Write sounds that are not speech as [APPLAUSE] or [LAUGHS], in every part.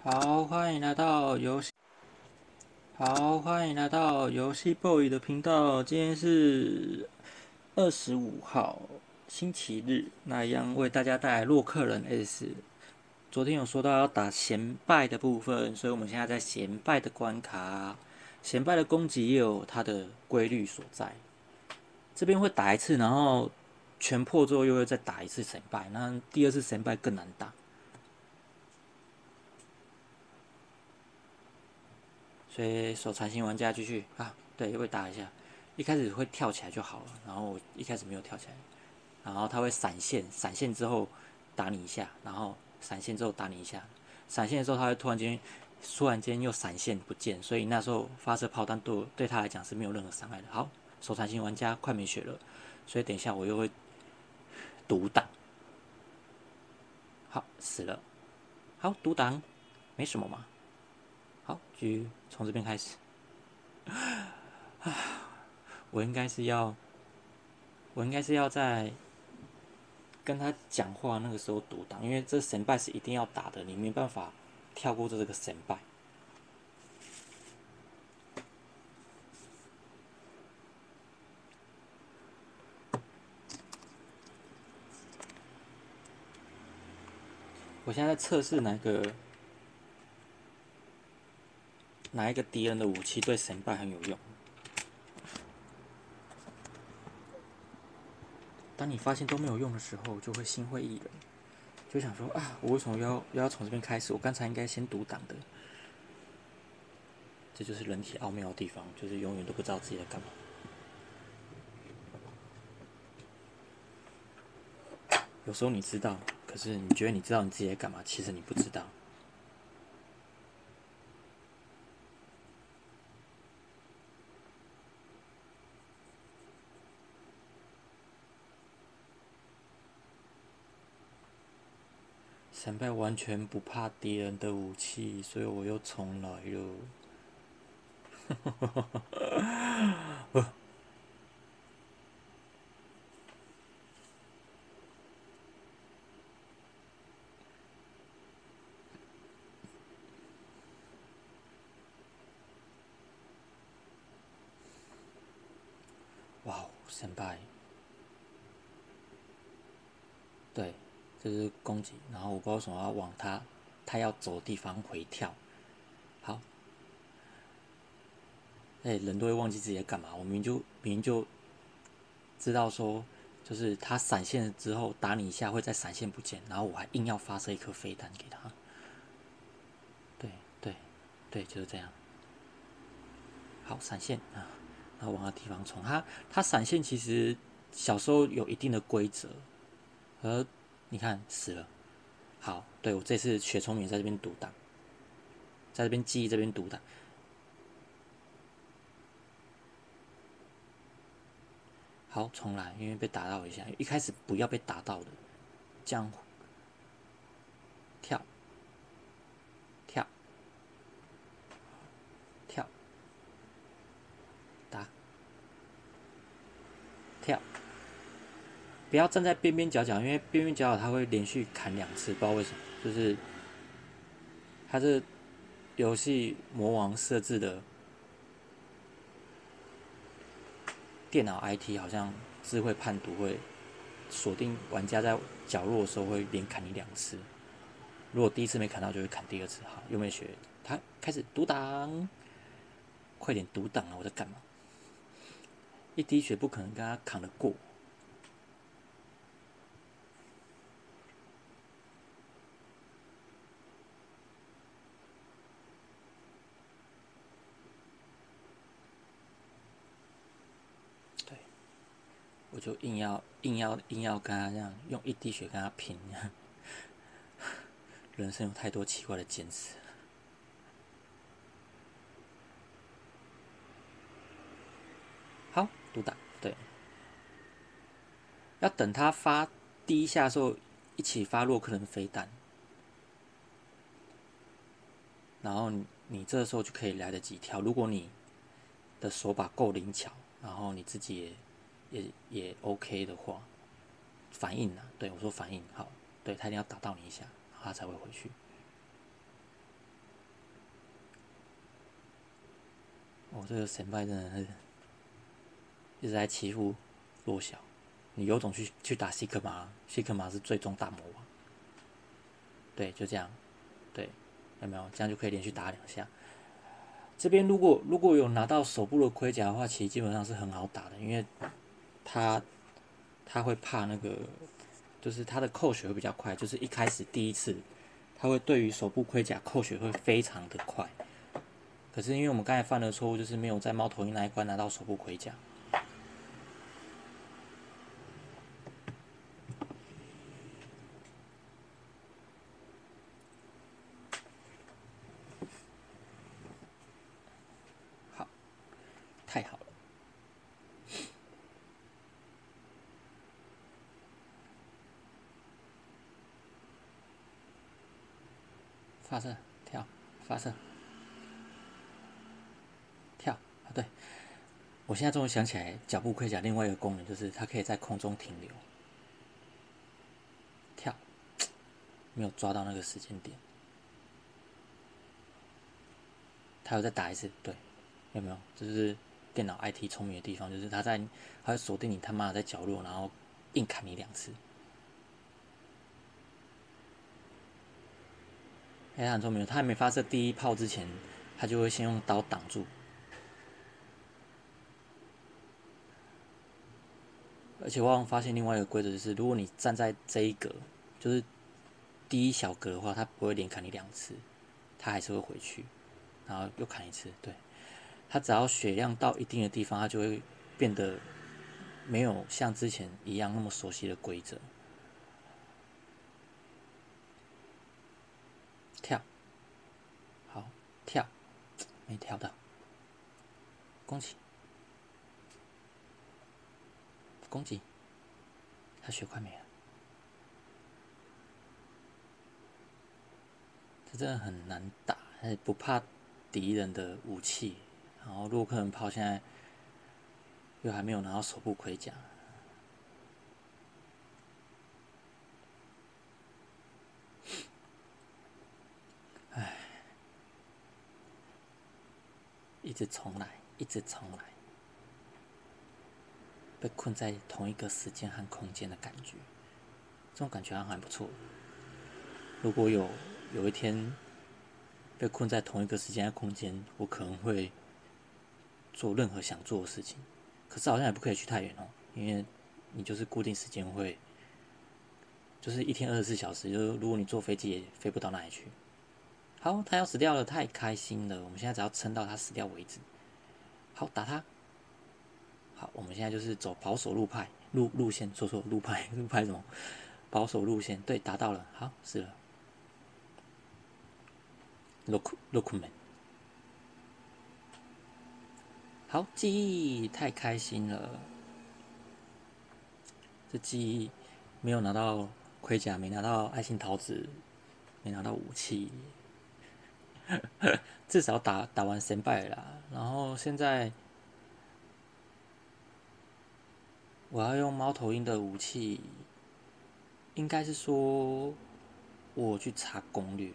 好，欢迎来到游戏。好，欢迎来到游戏 boy 的频道。今天是二十五号星期日，那一样为大家带来洛克人 S。昨天有说到要打贤败的部分，所以我们现在在贤败的关卡。贤败的攻击也有它的规律所在。这边会打一次，然后全破之后又会再打一次神败，那第二次神败更难打。所以手残型玩家继续。啊，对，会打一下，一开始会跳起来就好了，然后我一开始没有跳起来，然后他会闪现，闪现之后打你一下，然后闪现之后打你一下，闪现的时候他会突然间，突然间又闪现不见，所以那时候发射炮弹对对他来讲是没有任何伤害的。好，手残型玩家快没血了，所以等一下我又会独挡，好死了，好独挡，没什么嘛。从这边开始。啊，[SIGHS] 我应该是要，我应该是要在跟他讲话那个时候独挡，因为这神拜是一定要打的，你没办法跳过这个神拜。我现在在测试哪个。哪一个敌人的武器对神败很有用？当你发现都没有用的时候，就会心灰意冷，就想说啊，我为什么要要从这边开始？我刚才应该先独挡的。这就是人体奥妙的地方，就是永远都不知道自己在干嘛。有时候你知道，可是你觉得你知道你自己在干嘛，其实你不知道。前辈完全不怕敌人的武器，所以我又重来了。哇，先辈，对。这是攻击，然后我不知道什么要往他他要走的地方回跳。好，哎，人都会忘记自己在干嘛。我明明就明明就知道说，就是他闪现之后打你一下会再闪现不见，然后我还硬要发射一颗飞弹给他。对对对，就是这样。好，闪现啊，然后往那地方冲。他他闪现其实小时候有一定的规则，而。你看死了，好，对我这次学聪明，在这边独挡，在这边记忆这边独挡，好，重来，因为被打到一下，一开始不要被打到的，这样跳，跳，跳，打，跳。不要站在边边角角，因为边边角角它会连续砍两次，不知道为什么，就是它这游戏魔王设置的电脑 IT 好像智慧判读会锁定玩家在角落的时候会连砍你两次，如果第一次没砍到就会砍第二次。好，又没学，他开始独挡，快点独挡啊！我在干嘛？一滴血不可能跟他扛得过。我就硬要硬要硬要跟他这样用一滴血跟他拼，[LAUGHS] 人生有太多奇怪的坚持。好，毒打对，要等他发第一下的时候一起发洛克人飞弹，然后你这时候就可以来得及跳。如果你的手把够灵巧，然后你自己。也也 OK 的话，反应啊，对我说反应好，对，他一定要打到你一下，他才会回去。我这个神派真的是，一直在欺负弱小，你有种去去打西格玛，西格玛是最终大魔王。对，就这样，对，看到没有，这样就可以连续打两下。这边如果如果有拿到手部的盔甲的话，其实基本上是很好打的，因为。他他会怕那个，就是他的扣血会比较快，就是一开始第一次，他会对于手部盔甲扣血会非常的快。可是因为我们刚才犯的错误，就是没有在猫头鹰那一关拿到手部盔甲。太好了！发射，跳，发射，跳啊！对，我现在终于想起来，脚步盔甲另外一个功能就是它可以在空中停留，跳，[TSK] 没有抓到那个时间点，他又再打一次，对，有没有？就是。电脑 IT 聪明的地方就是他在，他会锁定你他妈在角落，然后硬砍你两次。哎，他很聪明，他还没发射第一炮之前，他就会先用刀挡住。而且我刚发现另外一个规则就是，如果你站在这一格，就是第一小格的话，他不会连砍你两次，他还是会回去，然后又砍一次，对。他只要血量到一定的地方，他就会变得没有像之前一样那么熟悉的规则。跳，好。跳，没跳到，恭喜，攻击，他血快没了，这真的很难打，还不怕敌人的武器。然后洛克人炮现在又还没有拿到手部盔甲，唉，一直重来，一直重来，被困在同一个时间和空间的感觉，这种感觉还还不错。如果有有一天被困在同一个时间和空间，我可能会。做任何想做的事情，可是好像也不可以去太远哦，因为你就是固定时间会，就是一天二十四小时，就是如果你坐飞机也飞不到哪里去。好，他要死掉了，太开心了！我们现在只要撑到他死掉为止。好，打他。好，我们现在就是走保守路派路路线，说说路派 [LAUGHS] 路派什么？保守路线，对，达到了。好，死了。Look, look man。好记忆，太开心了！这记忆没有拿到盔甲，没拿到爱心桃子，没拿到武器，[LAUGHS] 至少打打完神败啦。然后现在我要用猫头鹰的武器，应该是说我去查攻略。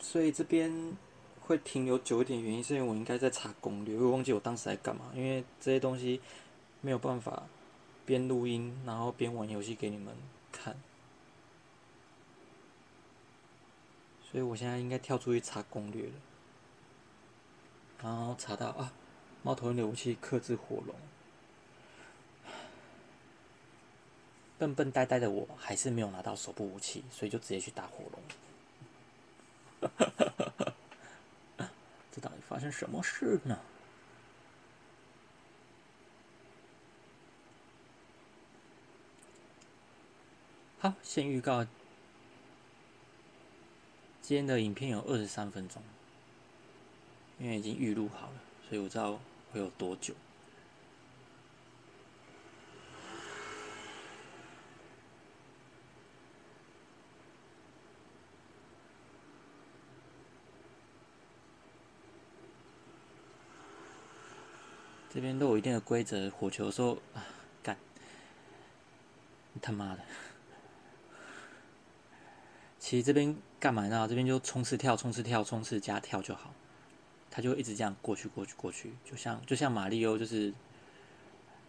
所以这边会停留久一点，原因是因为我应该在查攻略，我忘记我当时在干嘛。因为这些东西没有办法边录音然后边玩游戏给你们看，所以我现在应该跳出去查攻略了。然后查到啊，猫头鹰的武器克制火龙，笨笨呆呆的我还是没有拿到手部武器，所以就直接去打火龙。[LAUGHS] 这到底发生什么事呢？好，先预告，今天的影片有二十三分钟，因为已经预录好了，所以我知道会有多久。这边都有一定的规则，火球的时候啊，干，他妈的，其实这边干嘛呢？这边就冲刺跳，冲刺跳，冲刺加跳就好，它就一直这样过去，过去，过去，就像就像马里奥就是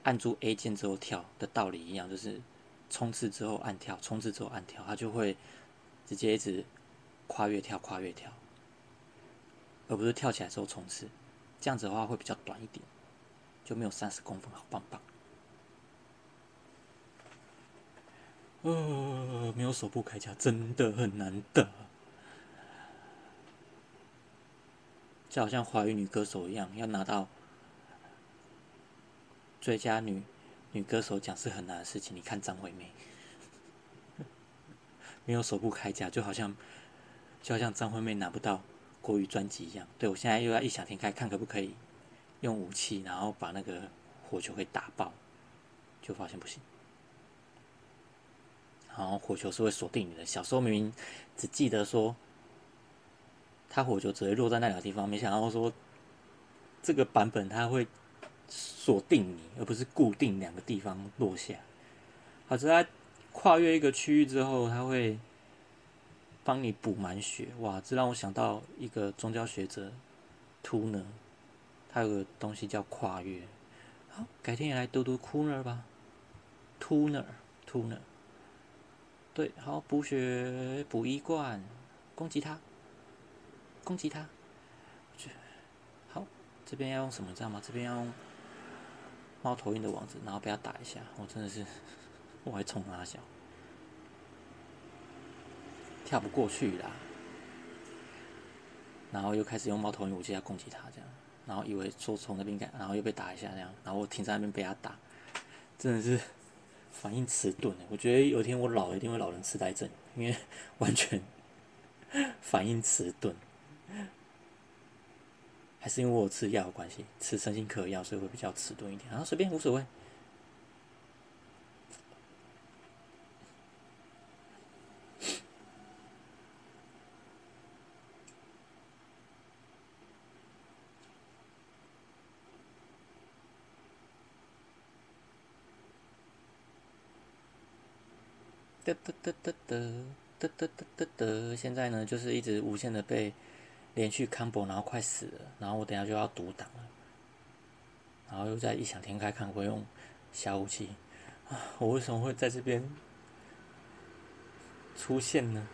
按住 A 键之后跳的道理一样，就是冲刺之后按跳，冲刺之后按跳，它就会直接一直跨越跳，跨越跳，而不是跳起来之后冲刺，这样子的话会比较短一点，就没有三十公分，好棒棒。呃，没有手部铠甲真的很难得，就好像华语女歌手一样，要拿到最佳女女歌手奖是很难的事情。你看张惠妹，[LAUGHS] 没有手部铠甲，就好像就好像张惠妹拿不到国语专辑一样。对我现在又要异想天开，看可不可以用武器，然后把那个火球给打爆，就发现不行。然后火球是会锁定你的。小时候明明只记得说，它火球只会落在那两个地方，没想到说这个版本它会锁定你，而不是固定两个地方落下。好，在它跨越一个区域之后，它会帮你补满血。哇，这让我想到一个宗教学者 Tuner，他有个东西叫跨越。好，改天也来读读 Tuner 吧。Tuner，Tuner。对，好补血补一罐，攻击他，攻击他。好，这边要用什么知道吗？这边要用猫头鹰的网子，然后被他打一下。我真的是，我还冲他笑，跳不过去啦。然后又开始用猫头鹰武器要攻击他，这样，然后以为说从那边干，然后又被打一下，这样，然后我停在那边被他打，真的是。反应迟钝，我觉得有一天我老了一定会老人痴呆症，因为 [LAUGHS] 完全反应迟钝，还是因为我吃药的关系，吃身心科药，所以会比较迟钝一点。然后随便无所谓。得得得得得得得得得，现在呢就是一直无限的被连续 combo，然后快死了，然后我等下就要独挡了，然后又在异想天开看会用小武器啊，我为什么会在这边出现呢？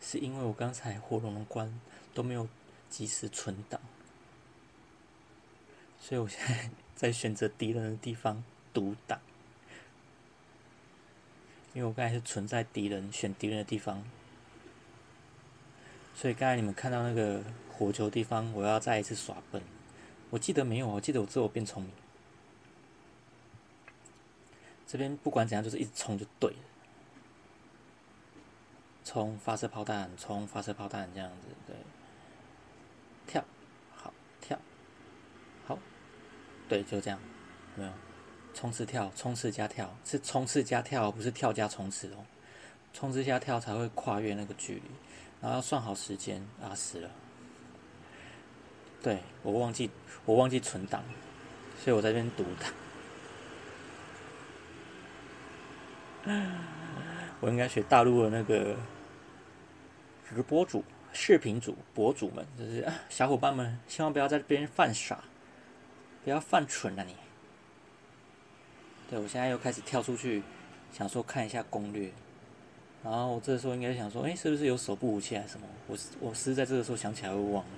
是因为我刚才火龙龙关都没有及时存档，所以我现在 [LAUGHS] 在选择敌人的地方独挡。因为我刚才是存在敌人选敌人的地方，所以刚才你们看到那个火球地方，我要再一次耍笨。我记得没有，我记得我之后变聪明。这边不管怎样，就是一直冲就对了。冲发射炮弹，冲发射炮弹这样子，对。跳，好跳，好，对，就这样，没有。冲刺跳，冲刺加跳，是冲刺加跳，不是跳加冲刺哦。冲刺加跳才会跨越那个距离，然后要算好时间啊，死了。对我忘记，我忘记存档，所以我在这边读档。[LAUGHS] 我应该学大陆的那个直播主、视频主、博主们，就是小伙伴们，千万不要在这边犯傻，不要犯蠢了你。对，我现在又开始跳出去，想说看一下攻略，然后我这时候应该想说，哎，是不是有手部武器还是什么？我我是在这个时候想起来，我忘了，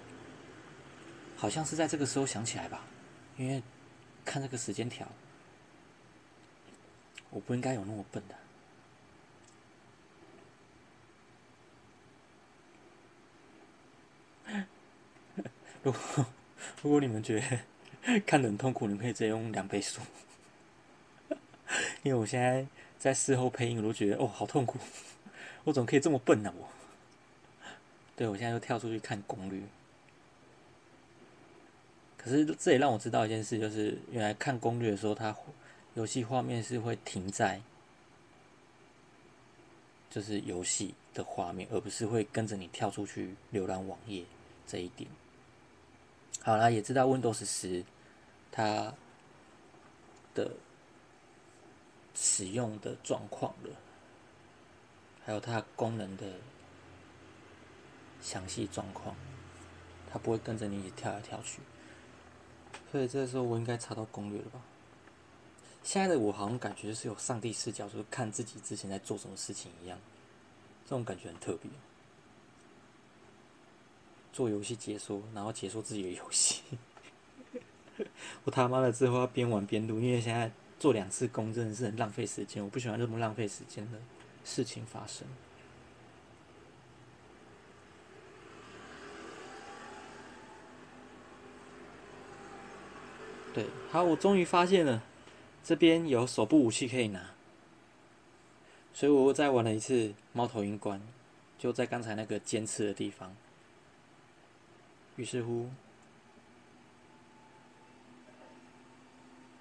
好像是在这个时候想起来吧，因为看这个时间条，我不应该有那么笨的。[LAUGHS] 如果如果你们觉得 [LAUGHS] 看得很痛苦，你们可以直接用两倍速。[LAUGHS] 因为我现在在事后配音，我都觉得哦，好痛苦，[LAUGHS] 我怎么可以这么笨呢？我，对我现在又跳出去看攻略，可是这也让我知道一件事，就是原来看攻略的时候，它游戏画面是会停在，就是游戏的画面，而不是会跟着你跳出去浏览网页这一点。好啦，也知道 Windows 十它的。使用的状况了，还有它功能的详细状况，它不会跟着你一起跳来跳去。所以这时候我应该查到攻略了吧？现在的我好像感觉是有上帝视角，就是看自己之前在做什么事情一样，这种感觉很特别。做游戏解说，然后解说自己的游戏。[LAUGHS] 我他妈的之后要边玩边录，因为现在做两次工真的是很浪费时间，我不喜欢这么浪费时间的事情发生。对，好，我终于发现了，这边有手部武器可以拿，所以我又再玩了一次猫头鹰关，就在刚才那个尖刺的地方。于是乎，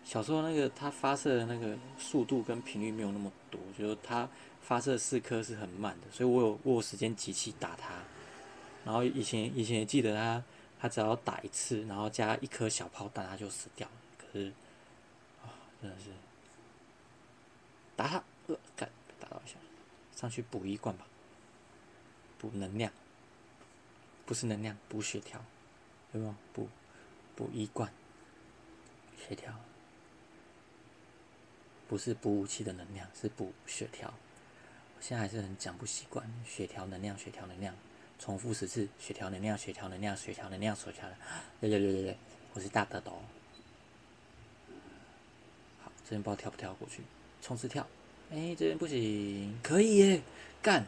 小时候那个它发射的那个速度跟频率没有那么多，就是它发射四颗是很慢的，所以我有我有时间机器打它。然后以前以前也记得它，它只要打一次，然后加一颗小炮弹，它就死掉了。可是啊，真的是打它，呃，干打到一下，上去补一罐吧，补能量。不是能量，补血条，有没有？补补一罐血条，不是补武器的能量，是补血条。我现在还是很讲不习惯，血条能量，血条能量，重复十次，血条能量，血条能量，血条能量，血条的，对对对对对，我是大的刀。好，这边不知道跳不跳过去，冲刺跳，哎，这边不行，可以耶，干，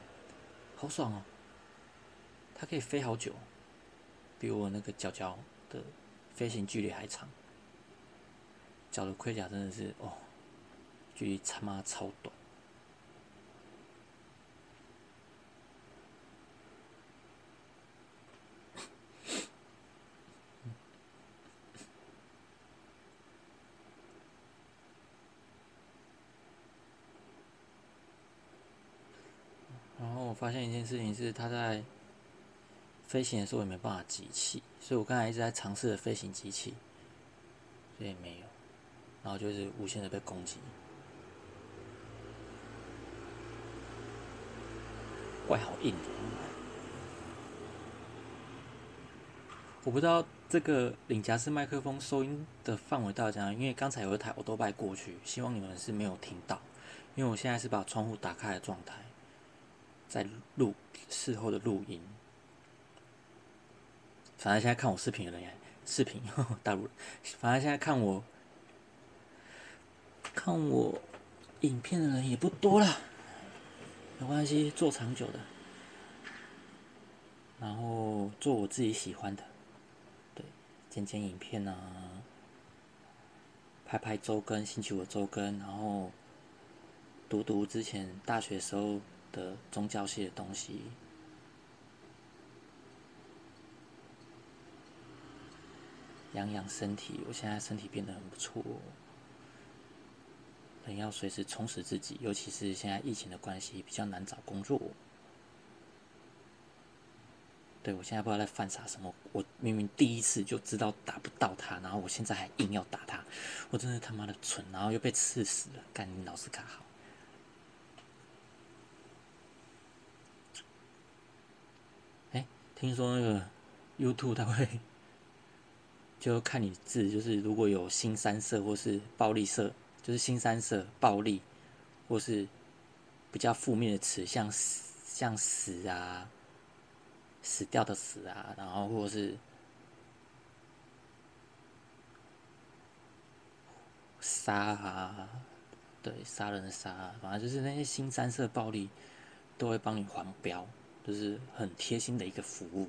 好爽哦。它可以飞好久，比我那个脚脚的飞行距离还长。脚的盔甲真的是哦，距离他妈超短。然后我发现一件事情是，它在。飞行的时候也没办法集气，所以我刚才一直在尝试的飞行机器，所以没有，然后就是无限的被攻击，怪好硬的。我不知道这个领夹式麦克风收音的范围到底怎样，因为刚才有一台我都拜过去，希望你们是没有听到，因为我现在是把窗户打开的状态，在录事后的录音。反正现在看我视频的人，视频大陆，反正现在看我看我影片的人也不多了，没关系，做长久的，然后做我自己喜欢的，对，剪剪影片啊，拍拍周更，星期五周更，然后读读之前大学时候的宗教系的东西。养养身体，我现在身体变得很不错。人要随时充实自己，尤其是现在疫情的关系，比较难找工作。对我现在不知道在犯傻什么，我明明第一次就知道打不到他，然后我现在还硬要打他，我真的他妈的蠢，然后又被刺死了，干你老师卡好。哎，听说那个 YouTube 他会。就看你字，就是如果有新三色或是暴力色，就是新三色暴力，或是比较负面的词，像死、像死啊、死掉的死啊，然后或是杀啊，对，杀人的杀，反正就是那些新三色暴力，都会帮你黄标，就是很贴心的一个服务。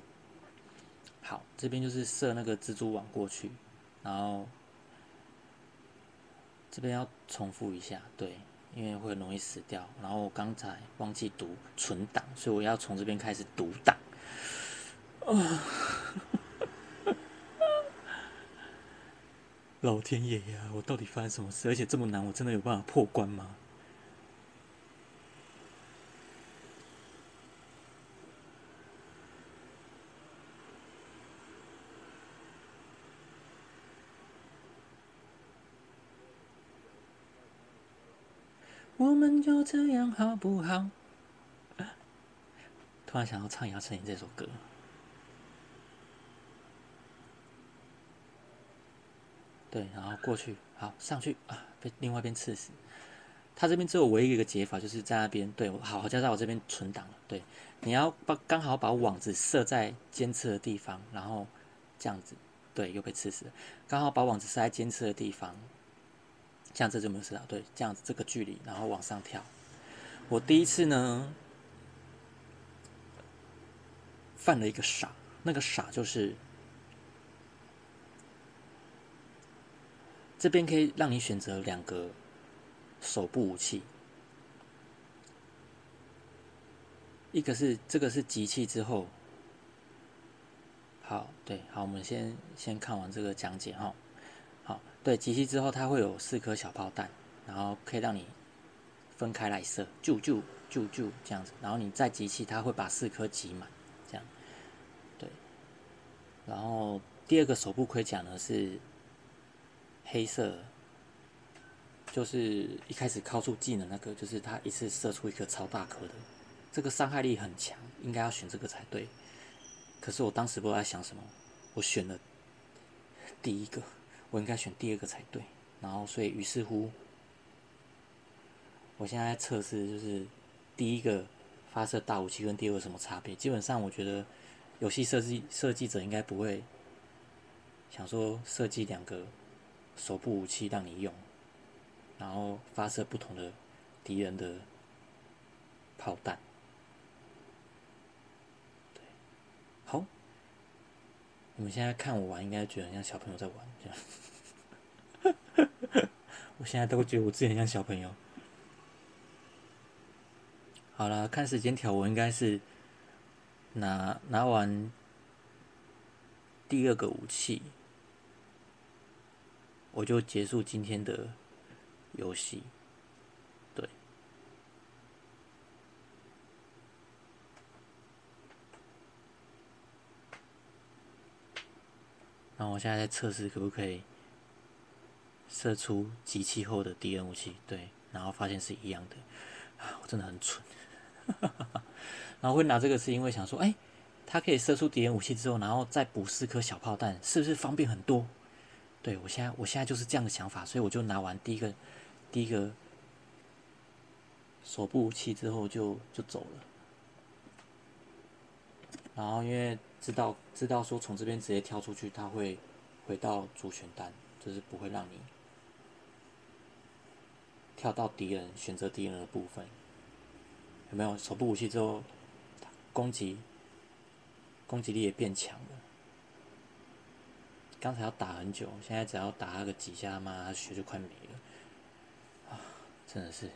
好，这边就是设那个蜘蛛网过去，然后这边要重复一下，对，因为会容易死掉。然后我刚才忘记读存档，所以我要从这边开始读档。啊！[LAUGHS] 老天爷呀，我到底发生什么事？而且这么难，我真的有办法破关吗？我们就这样好不好？突然想要唱《杨丞琳》这首歌。对，然后过去，好上去啊，被另外一边刺死。他这边只有唯一一个解法，就是在那边对好好就在我这边存档了。对，你要把刚好把网子设在监测的地方，然后这样子，对，又被刺死了。刚好把网子设在监测的地方，这样这就没有事了。对，这样子这个距离，然后往上跳。我第一次呢，犯了一个傻，那个傻就是。这边可以让你选择两个手部武器，一个是这个是集气之后，好，对，好，我们先先看完这个讲解哈，对，集气之后它会有四颗小炮弹，然后可以让你分开来射，就就就就这样子，然后你再集气，它会把四颗集满，这样，对，然后第二个手部盔甲呢是。黑色就是一开始靠出技能那个，就是他一次射出一颗超大颗的，这个伤害力很强，应该要选这个才对。可是我当时不知道在想什么，我选了第一个，我应该选第二个才对。然后所以于是乎，我现在测试就是第一个发射大武器跟第二个什么差别？基本上我觉得游戏设计设计者应该不会想说设计两个。手部武器让你用，然后发射不同的敌人的炮弹。对，好，你们现在看我玩，应该觉得很像小朋友在玩这样。[LAUGHS] 我现在都觉得我自己很像小朋友。好了，看时间条，我应该是拿拿完第二个武器。我就结束今天的游戏，对。然后我现在在测试可不可以射出集气后的敌人武器，对，然后发现是一样的，啊，我真的很蠢。然后会拿这个是因为想说，哎，它可以射出敌人武器之后，然后再补四颗小炮弹，是不是方便很多？对，我现在我现在就是这样的想法，所以我就拿完第一个第一个手部武器之后就就走了。然后因为知道知道说从这边直接跳出去，他会回到主选单，就是不会让你跳到敌人选择敌人的部分。有没有手部武器之后，攻击攻击力也变强了。刚才要打很久，现在只要打他个几下，妈，血就快没了，啊，真的是。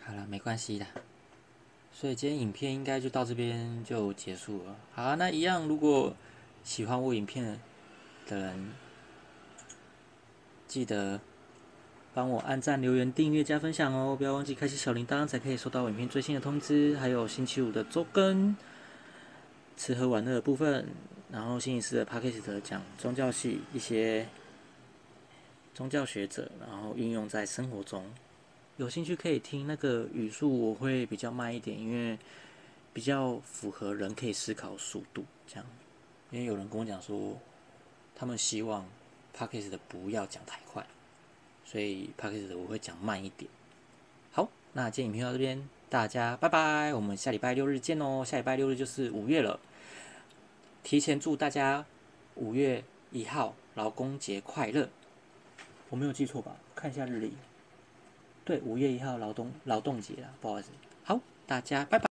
好了，没关系的。所以今天影片应该就到这边就结束了。好，那一样，如果喜欢我影片的人，记得帮我按赞、留言、订阅、加分享哦！不要忘记开启小铃铛，才可以收到影片最新的通知。还有星期五的周更。吃喝玩乐的部分，然后星期四的 p a c k a g e 讲宗教系一些宗教学者，然后运用在生活中，有兴趣可以听那个语速我会比较慢一点，因为比较符合人可以思考速度这样。因为有人跟我讲说，他们希望 p a c k a g e 的不要讲太快，所以 p a c k a g e 的我会讲慢一点。好，那今天影片到这边。大家拜拜，我们下礼拜六日见哦！下礼拜六日就是五月了，提前祝大家五月一号劳工节快乐！我没有记错吧？看一下日历，对，五月一号劳动劳动节了，不好意思。好，大家拜拜。